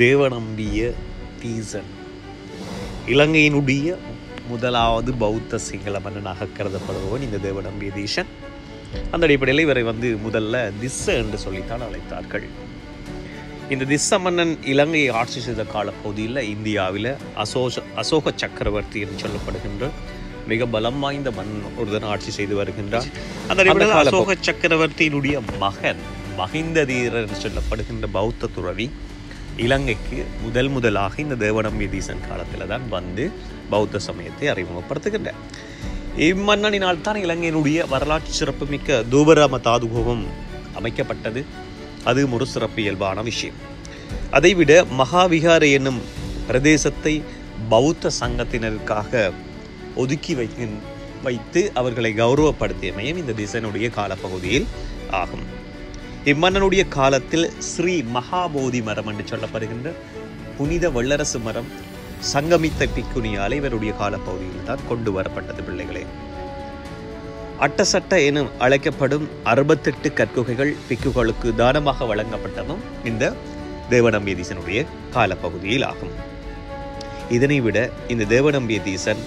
தேவநம்பிய தீசன். இலங்கையினுடைய முதலாவது பௌத்த சிங்கள மன்னனாக கருதப்படுபவன் இந்த தேவநம்பிய தீசன். அந்த அடிப்படையில் இவரை வந்து முதல்ல திஸ்ஸ என்று சொல்லித்தான் அழைத்தார்கள். இந்த திஸ்ஸ மன்னன் இலங்கையை ஆட்சி செய்த காலப்பகுதியில் இந்தியாவில் அசோக அசோக சக்கரவர்த்தி என்று சொல்லப்படுகின்ற மிக பலம் வாய்ந்த மன்னன் ஒருதன் ஆட்சி செய்து வருகின்றார் அந்த அடிப்படையில் அசோக சக்கரவர்த்தியினுடைய மகன் மகிந்த தீரர் என்று சொல்லப்படுகின்ற பௌத்த துறவி. இலங்கைக்கு முதல் முதலாக இந்த தேவநம்பிய தீசன் காலத்தில் தான் வந்து பௌத்த சமயத்தை அறிமுகப்படுத்துகின்றார் இம்மன்னனினால் தான் இலங்கையினுடைய வரலாற்று சிறப்புமிக்க தூபராம தாதுகோபம் அமைக்கப்பட்டது. அது ஒரு சிறப்பு இயல்பான விஷயம். அதைவிட மகாவிகார என்னும் பிரதேசத்தை பௌத்த சங்கத்தினருக்காக ஒதுக்கி வைக்கின் வைத்து அவர்களை கௌரவப்படுத்தியமையும் இந்த திசனுடைய காலப்பகுதியில் ஆகும். இம்மன்னனுடைய காலத்தில் ஸ்ரீ மகாபோதி மரம் என்று சொல்லப்படுகின்ற புனித வல்லரசு மரம் சங்கமித்த பிக்குனியால் இவருடைய காலப்பகுதியில் தான் கொண்டு வரப்பட்டது பிள்ளைகளே. அட்டசட்ட எனும் அழைக்கப்படும் அறுபத்தெட்டு கற்குகைகள் பிக்குகளுக்கு தானமாக வழங்கப்பட்டதும் இந்த தேவநம்பியதீசனுடைய காலப்பகுதியில் ஆகும். இதனை விட இந்த தேவநம்பியதீசன்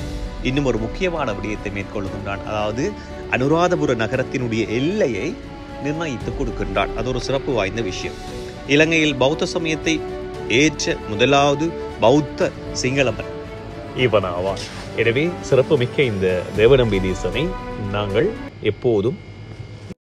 இன்னும் ஒரு முக்கியமான விடயத்தை மேற்கொள்கின்றான். அதாவது அனுராதபுர நகரத்தினுடைய எல்லையை நிர்ணயித்து கொடுக்கின்றான் அது ஒரு சிறப்பு வாய்ந்த விஷயம். இலங்கையில் பௌத்த சமயத்தை ஏற்ற முதலாவது பௌத்த சிங்களவன் இவன் ஆவான் எனவே சிறப்புமிக்க இந்த தேவநம்பி தேசனை நாங்கள் எப்போதும்